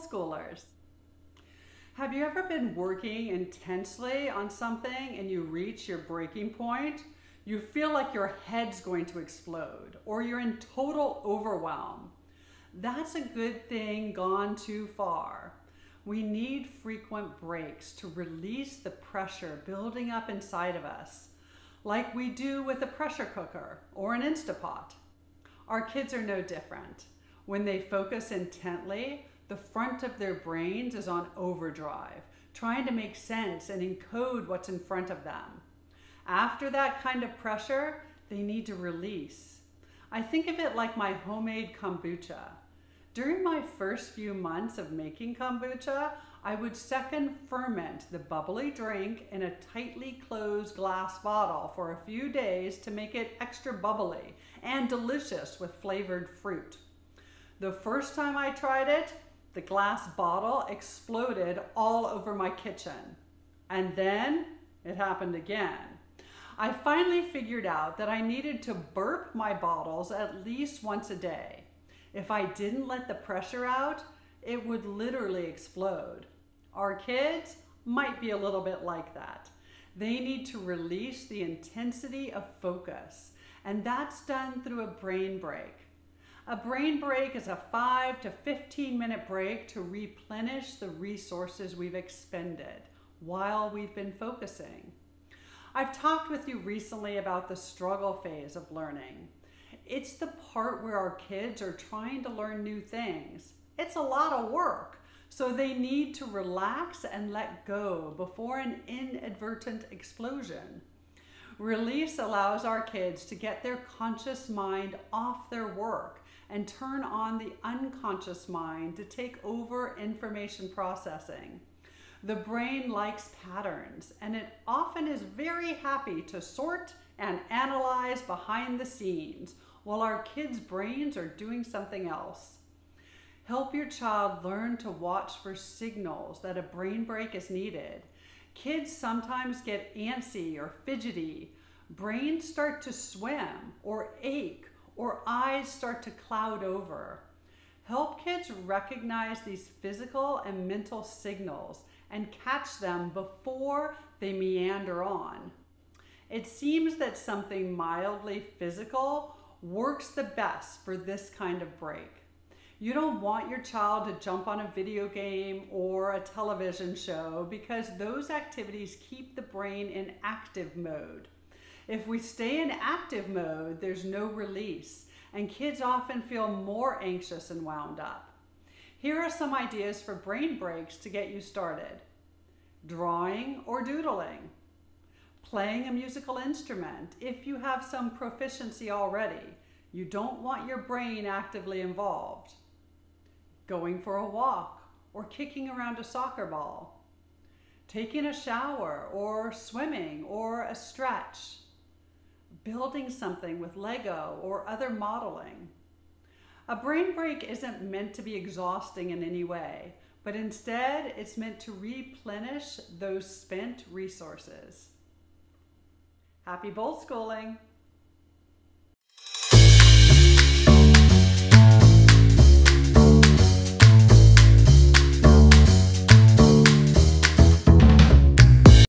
Schoolers. Have you ever been working intensely on something and you reach your breaking point? You feel like your head's going to explode or you're in total overwhelm. That's a good thing gone too far. We need frequent breaks to release the pressure building up inside of us, like we do with a pressure cooker or an Instapot. Our kids are no different. When they focus intently, the front of their brains is on overdrive, trying to make sense and encode what's in front of them. After that kind of pressure, they need to release. I think of it like my homemade kombucha. During my first few months of making kombucha, I would second ferment the bubbly drink in a tightly closed glass bottle for a few days to make it extra bubbly and delicious with flavored fruit. The first time I tried it, the glass bottle exploded all over my kitchen. And then it happened again. I finally figured out that I needed to burp my bottles at least once a day. If I didn't let the pressure out, it would literally explode. Our kids might be a little bit like that. They need to release the intensity of focus, and that's done through a brain break. A brain break is a 5 to 15 minute break to replenish the resources we've expended while we've been focusing. I've talked with you recently about the struggle phase of learning. It's the part where our kids are trying to learn new things. It's a lot of work, so they need to relax and let go before an inadvertent explosion. Release allows our kids to get their conscious mind off their work and turn on the unconscious mind to take over information processing. The brain likes patterns and it often is very happy to sort and analyze behind the scenes while our kids' brains are doing something else. Help your child learn to watch for signals that a brain break is needed. Kids sometimes get antsy or fidgety. Brains start to swim or ache or eyes start to cloud over. Help kids recognize these physical and mental signals and catch them before they meander on. It seems that something mildly physical works the best for this kind of break. You don't want your child to jump on a video game or a television show because those activities keep the brain in active mode. If we stay in active mode, there's no release, and kids often feel more anxious and wound up. Here are some ideas for brain breaks to get you started. Drawing or doodling playing a musical instrument if you have some proficiency already. You don't want your brain actively involved. Going for a walk or kicking around a soccer ball. Taking a shower or swimming or a stretch. Building something with Lego or other modeling. A brain break isn't meant to be exhausting in any way, but instead it's meant to replenish those spent resources. Happy Boldschooling!